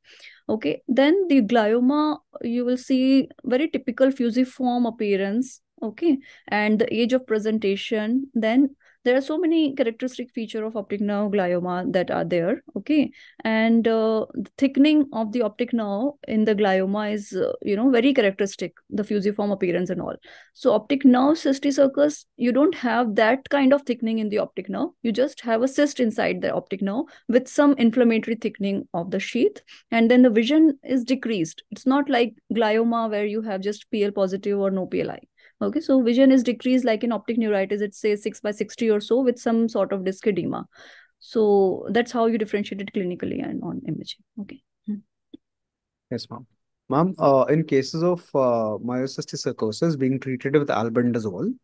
Okay, then the glioma, you will see very typical fusiform appearance. Okay, and the age of presentation, then there are so many characteristic feature of optic nerve glioma that are there okay? And uh, the thickening of the optic nerve in the glioma is uh, you know very characteristic the fusiform appearance and all. So optic nerve cysticercus you don't have that kind of thickening in the optic nerve. You just have a cyst inside the optic nerve with some inflammatory thickening of the sheath and then the vision is decreased. It's not like glioma where you have just pl positive or no pli Okay, so vision is decreased like in optic neuritis, it says 6 by 60 or so with some sort of disc edema. So that's how you differentiate it clinically and on imaging. Okay. Hmm. Yes, ma'am. Ma'am, uh, in cases of uh, myocystic being treated with albendazole,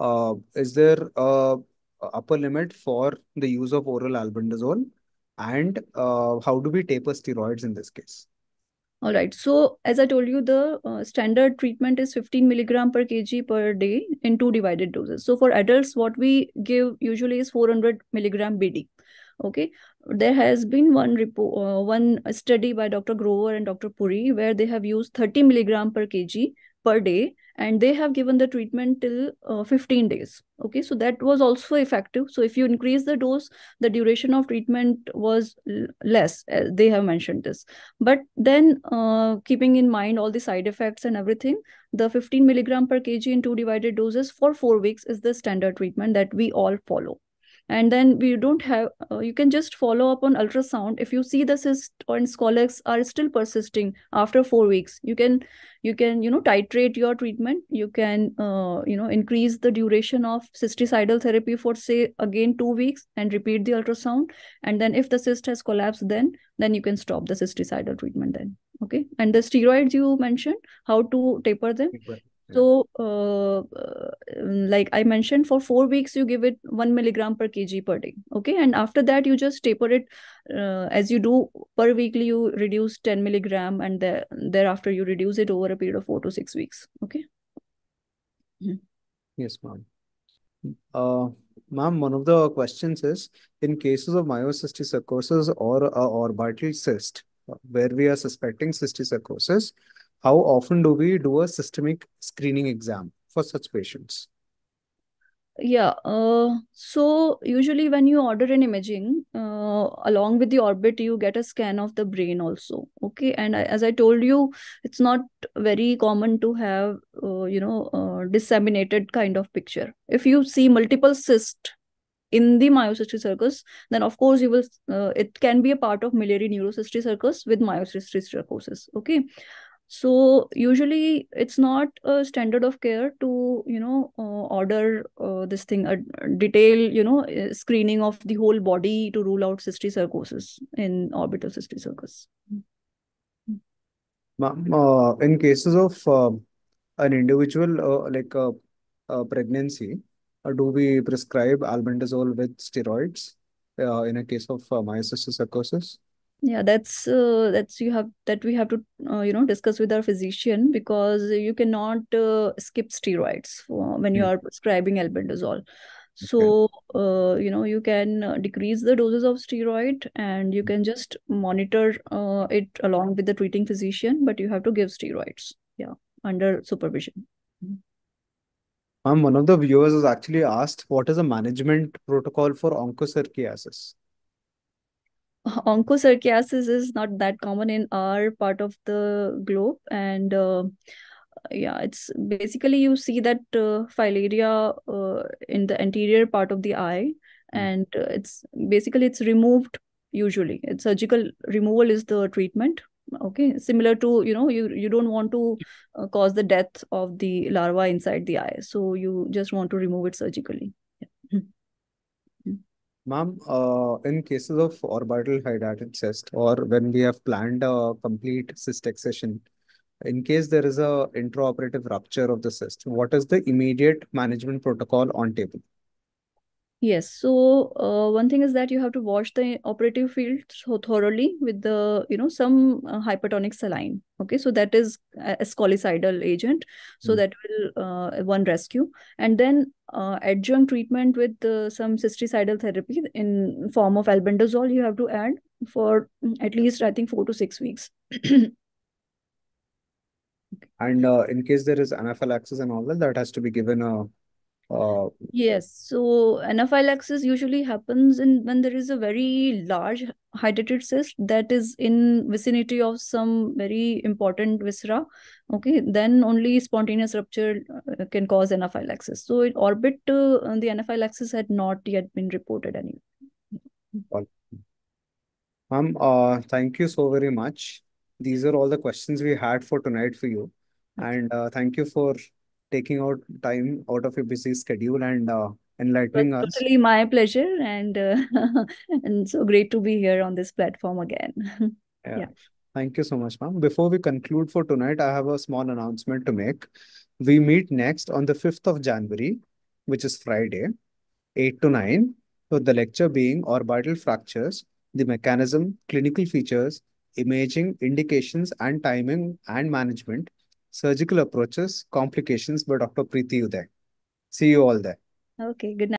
uh, is there a, a upper limit for the use of oral albendazole? And uh, how do we taper steroids in this case? All right. So as I told you, the uh, standard treatment is 15 milligram per kg per day in two divided doses. So for adults, what we give usually is 400 milligram BD. Okay. There has been one report, uh, one study by Dr. Grover and Dr. Puri where they have used 30 milligram per kg per day and they have given the treatment till uh, 15 days. Okay so that was also effective. So if you increase the dose the duration of treatment was less uh, they have mentioned this. But then uh, keeping in mind all the side effects and everything the 15 milligram per kg in two divided doses for four weeks is the standard treatment that we all follow and then we don't have uh, you can just follow up on ultrasound. If you see the cyst or scolex are still persisting after four weeks you can you can you know titrate your treatment. You can uh, you know increase the duration of cysticidal therapy for say again two weeks and repeat the ultrasound. And then if the cyst has collapsed then then you can stop the cysticidal treatment then. Okay? And the steroids you mentioned how to taper them so, uh, uh, like I mentioned, for four weeks, you give it one milligram per kg per day. Okay. And after that, you just taper it uh, as you do per weekly, you reduce 10 milligram and the, thereafter you reduce it over a period of four to six weeks. Okay. Mm-hmm. Yes, ma'am. Uh, ma'am, one of the questions is in cases of myocystic or uh, orbital cyst, uh, where we are suspecting cysticercosis, how often do we do a systemic screening exam for such patients? Yeah, uh, so usually when you order an imaging, uh, along with the orbit, you get a scan of the brain also. Okay, and as I told you, it's not very common to have, uh, you know, uh, disseminated kind of picture. If you see multiple cysts in the myocysticercosis, then of course you will, uh, it can be a part of miliary neurocystic with myocystic Okay, so usually it's not a standard of care to you know uh, order uh, this thing a detail you know uh, screening of the whole body to rule out cysticercosis in orbital cysticercosis uh, in cases of uh, an individual uh, like a, a pregnancy do we prescribe albendazole with steroids in a case of uh, myocystic yeah that's uh, that's you have that we have to uh, you know discuss with our physician because you cannot uh, skip steroids when you hmm. are prescribing albendazole so okay. uh, you know you can uh, decrease the doses of steroid and you can just monitor uh, it along with the treating physician but you have to give steroids yeah under supervision um, one of the viewers has actually asked what is a management protocol for onchocerciasis onchocerciasis is not that common in our part of the globe and uh, yeah it's basically you see that uh, filaria uh, in the anterior part of the eye mm. and uh, it's basically it's removed usually it's surgical removal is the treatment okay similar to you know you you don't want to uh, cause the death of the larva inside the eye so you just want to remove it surgically. Ma'am, uh, in cases of orbital hydatid cyst or when we have planned a complete cyst excision, in case there is a intraoperative rupture of the cyst, what is the immediate management protocol on table? Yes. So uh, one thing is that you have to wash the operative field so thoroughly with the you know some uh, hypertonic saline. Okay, so that is a scolicidal agent. So Mm. that will uh, one rescue, and then uh, adjunct treatment with uh, some cysticidal therapy in form of albendazole. You have to add for mm, at least I think four to six weeks. And uh, in case there is anaphylaxis and all that, that has to be given a uh, Yes, so anaphylaxis usually happens in when there is a very large hydatid cyst that is in vicinity of some very important viscera. Okay, then only spontaneous rupture uh, can cause anaphylaxis. So in orbit, uh, the anaphylaxis had not yet been reported anywhere. Ma'am, uh, thank you so very much. These are all the questions we had for tonight for you. And uh, thank you for taking out time out of your busy schedule and uh, enlightening us. totally my pleasure, and uh, and so great to be here on this platform again. Yeah. Yeah. Thank you so much, ma'am. Before we conclude for tonight, I have a small announcement to make. We meet next on the 5th of January, which is Friday, 8 to 9. So the lecture being orbital fractures, the mechanism, clinical features, imaging, indications and timing and management, surgical approaches, complications by Dr. Preeti Uday. See you all there. Okay, good night.